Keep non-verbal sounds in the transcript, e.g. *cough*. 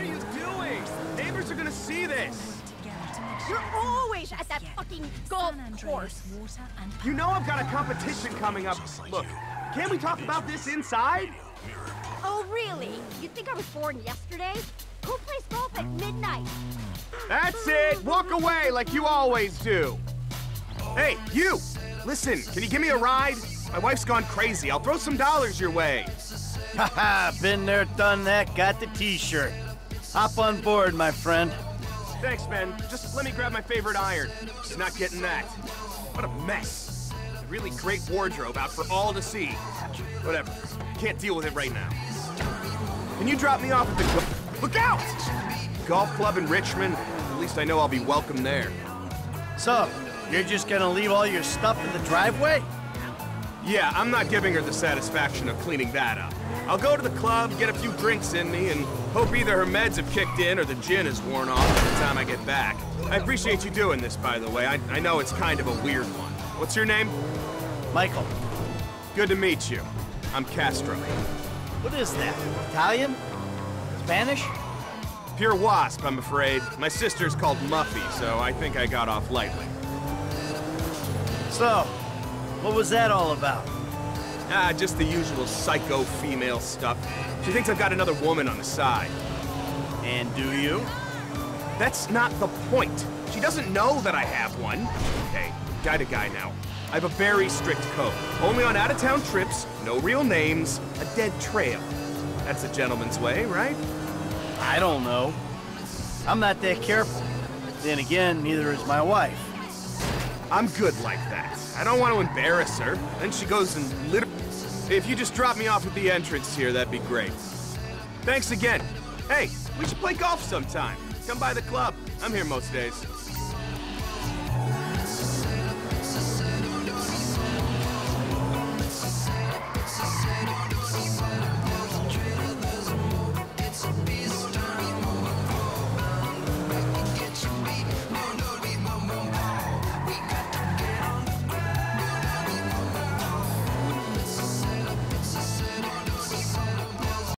What are you doing? Neighbors are gonna see this. You're always at that fucking golf course. You know I've got a competition coming up. Look, can we talk about this inside? Oh, really? You think I was born yesterday? Who plays golf at midnight? That's it! Walk away like you always do! Hey, you! Listen, can you give me a ride? My wife's gone crazy. I'll throw some dollars your way. Haha, *laughs* been there, done that, got the t-shirt. Hop on board, my friend. Thanks, man. Just let me grab my favorite iron. She's not getting that. What a mess. A really great wardrobe out for all to see. Whatever. Can't deal with it right now. Can you drop me off at the go- Look out! Golf club in Richman. At least I know I'll be welcome there. So, you're just gonna leave all your stuff in the driveway? Yeah, I'm not giving her the satisfaction of cleaning that up. I'll go to the club, get a few drinks in me, and hope either her meds have kicked in or the gin is worn off by the time I get back. I appreciate you doing this, by the way. I, I know it's kind of a weird one. What's your name? Michael, Good to meet you. I'm Castro. what is that? Italian? Spanish? Pure wasp, I'm afraid. My sister's called Muffy, so I think I got off lightly. So, what was that all about? Ah, just the usual psycho female stuff. She thinks I've got another woman on the side. And do you? That's not the point. She doesn't know that I have one. Okay, guy to guy now. I have a very strict code. Only on out-of-town trips, no real names, a dead trail. That's a gentleman's way, right? I don't know. I'm not that careful. Then again, neither is my wife. I'm good like that. I don't want to embarrass her. Then she goes and lit. If you just drop me off at the entrance here, that'd be great. Thanks again. Hey, we should play golf sometime. Come by the club. I'm here most days.